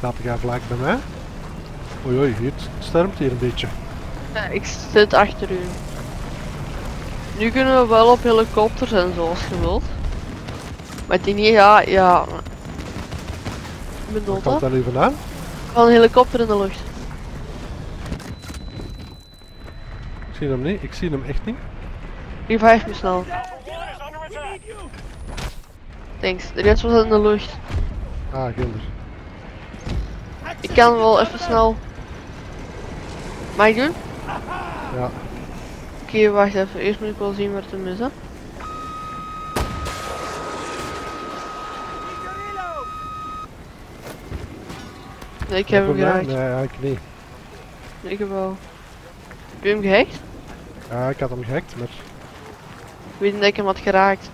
Gaat hij vlak bij mij? Oei oei, het stormt hier een beetje. Ja, ik zit achter u. Nu kunnen we wel op helikopters en zo als je wilt. Maar die niet, ja, ja. Ik bedoel komt dat? dat nu vandaan? Wel een helikopter in de lucht. Ik zie hem niet, ik zie hem echt niet. Revive me snel. Thanks, de rest was in de lucht. Ah, Gilder. Ik kan wel even snel. Mag ik doen? Ja, Oké, wacht even. Eerst moet ik wel zien waar het hem is. Nee, ik heb hem Heb geraakt. Nee, eigenlijk niet. Ik heb wel. Heb je hem gehackt? Ja, ik had hem gehackt, maar... Ik weet niet dat ik hem had geraakt.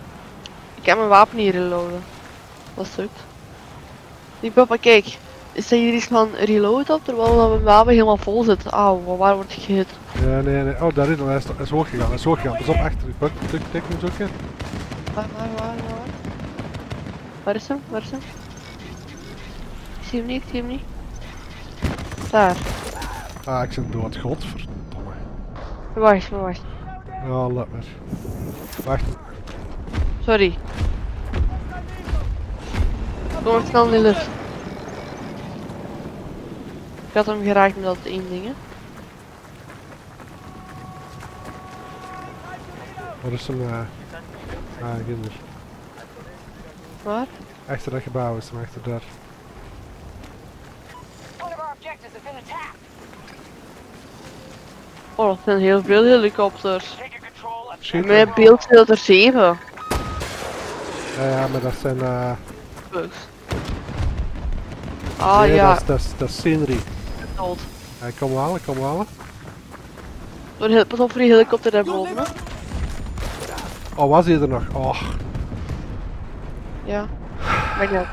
Ik kan mijn wapen niet reloaden. Dat sukt. Die papa, kijk. Is dat hier iets van reload op terwijl mijn wapen helemaal vol zit? Auw, waar word ik gehit? Ja, nee, nee. Oh, daar is hij. Is, is hoog gegaan, hij is hoog gegaan. Pas op, achter die buk. Tik, tik, moet zoeken. Waar, waar, waar, waar? Waar is hem? Waar is hem? Ik zie hem niet, ik zie hem niet. Daar. Ah, ik zit dood. Godverdomme. Wacht, wacht. Ja, laat maar. Wacht. Sorry. Kom snel in de lucht. Ik had hem geraakt met dat één ding, hè. Waar is hem? eh Ah, Gilder. Waar? Achter dat gebouw is hem, achter daar. One of our objectives has been attacked. Oh, dat zijn heel veel helikopters. Mijn beeld er 7. Ja, ja, maar dat zijn... eh Bugs. Ah nee, ja, dat is, dat is, dat is scenery. Dood. Ja, kom halen, kom halen. Pas op voor die helikopter daarboven, hè. Oh, was hij er nog? Oh, Ja. Maar ja.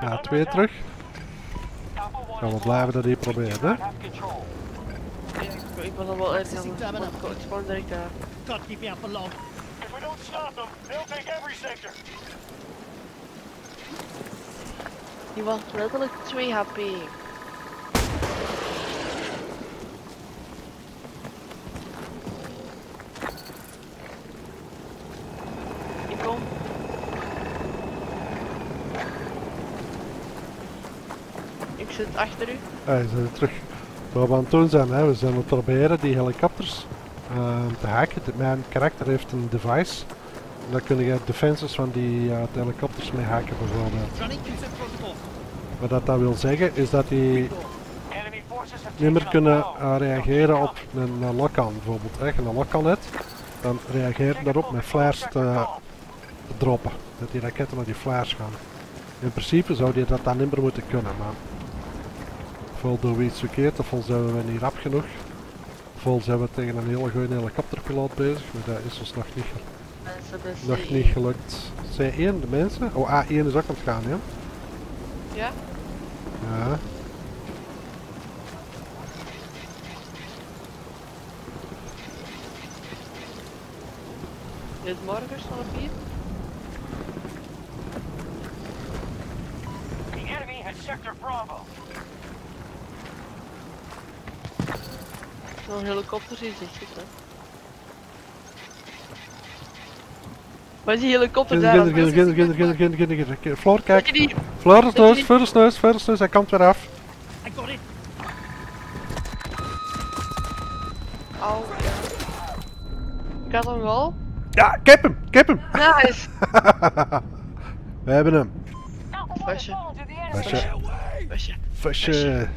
ja, twee terug. Gaan we blijven dat hier proberen, hè? Ik, ik was al wel het Ik spawn direct daar. Can't keep me up for long. If we don't stop them, they'll take every sector. Die was letterlijk 2 HP. Ik kom. Ik zit achter u. Ja, ze zijn terug. Wat we aan het doen zijn, hè, we zijn aan het proberen die helikopters ehm, te hacken. Mijn karakter heeft een device. En daar kun je defenses van die eh, de helikopters mee hacken bijvoorbeeld. Wat dat, dat wil zeggen is dat die niet meer kunnen eh, reageren op een, een lock-on bijvoorbeeld. Als je een lock-on hebt, dan reageer je daarop met flares te, te droppen. Dat die raketten naar die flares gaan. In principe zou die dat dan niet meer moeten kunnen, maar vol doen we iets verkeerd, of vol zijn we niet rap genoeg. Vol zijn we tegen een hele goede helikopterpiloot bezig, maar dat is ons nog niet, ge- Mensen bij nog C1. niet gelukt. C1, de mensen? Oh, A1 is ook aan het gaan, ja? Ja? Ja. Dit morgen snel op hier. The enemy has sector Bravo. Zo'n helikopter zie je goed hè. Waar is die helikopter daar? Ginder, ginder, ginder, ginder, ginder, ginder, ginder, ginder, ginder. Floor, Kijk? Floor is neus, verder is neus, verder is neus, hij komt weer af. I got it. Au. Ik had hem wel. Ja, ik heb hem, ik heb hem. Nice. We hebben hem. Alpha One Busje. has